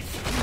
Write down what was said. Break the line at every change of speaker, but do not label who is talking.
place.